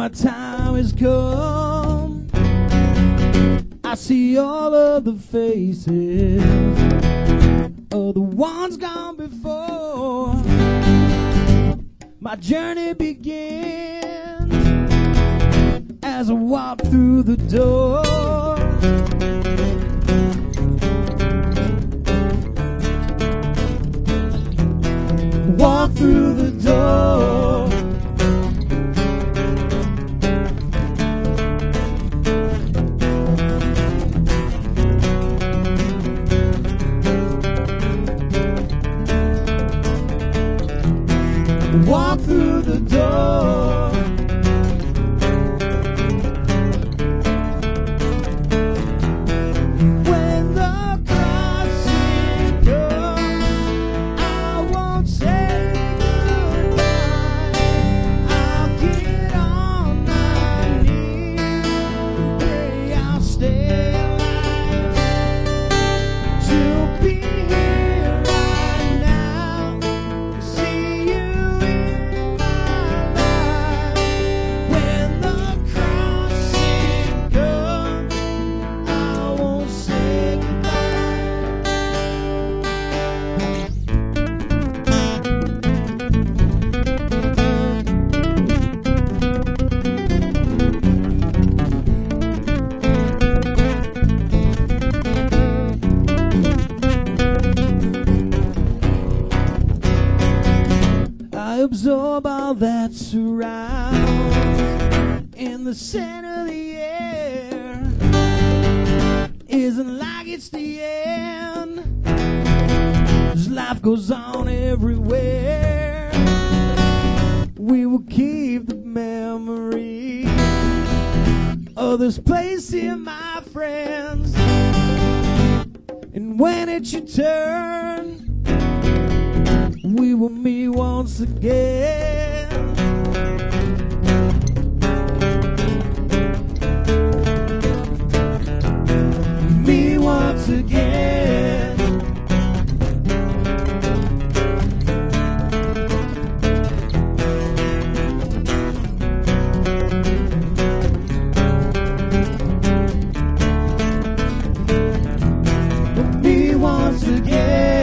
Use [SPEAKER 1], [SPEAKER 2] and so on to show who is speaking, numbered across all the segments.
[SPEAKER 1] my time has come. I see all of the faces of the ones gone before. My journey begins as I walk through the door. Walk through the door. Through the door. That surrounds in the center of the air. Isn't like it's the end. 'Cause life goes on everywhere. We will keep the memory of this place here, my friends. And when it's your turn, we will meet once again. Once again.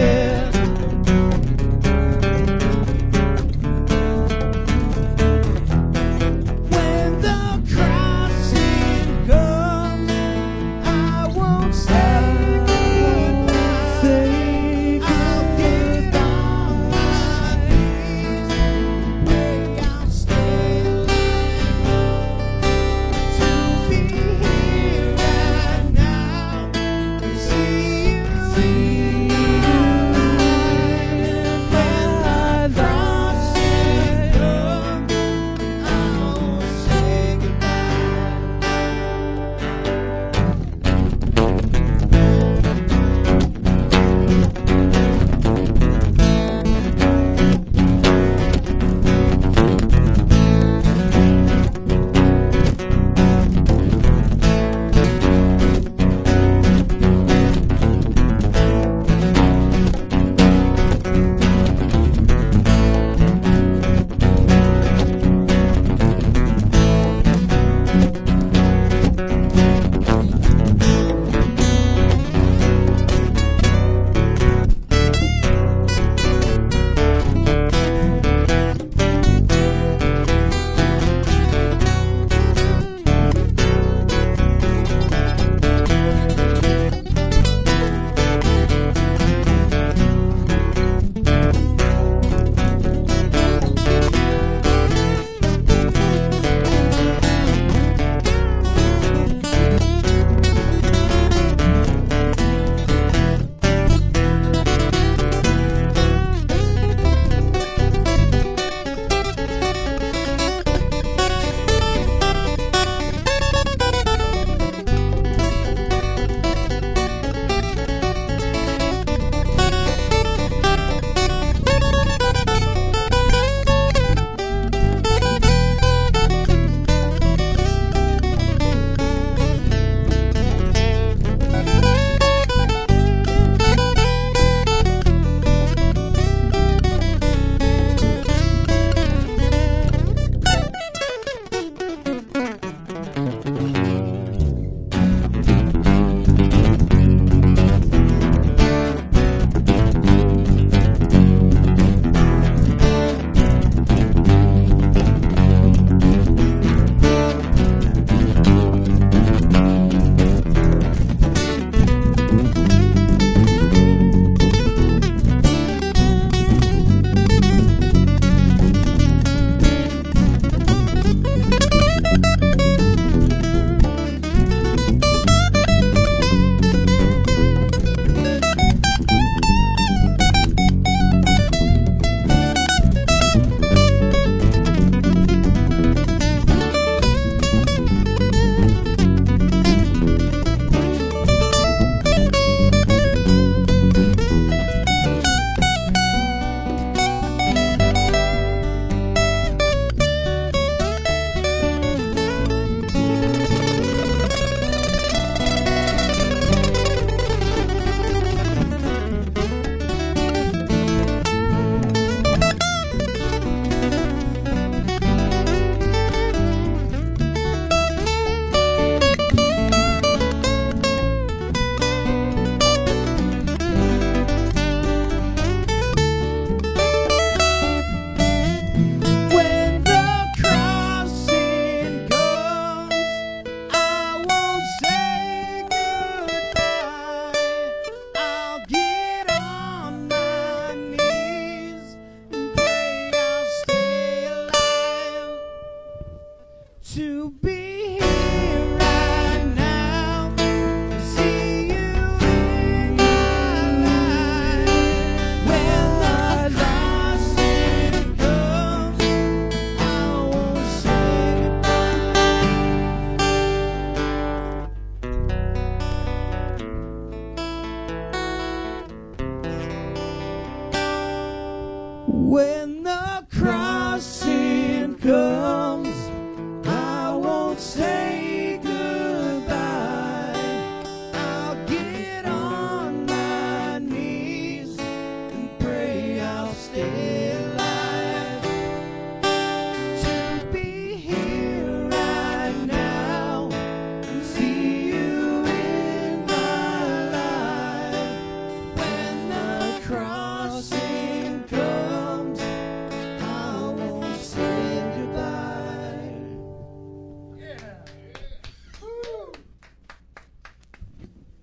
[SPEAKER 1] When the crossing comes,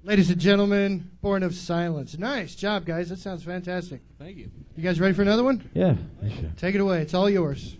[SPEAKER 2] Ladies and gentlemen, Born of Silence. Nice job, guys. That sounds fantastic.
[SPEAKER 3] Thank you.
[SPEAKER 2] You guys ready for another one?
[SPEAKER 4] Yeah.
[SPEAKER 2] Take it away. It's all yours.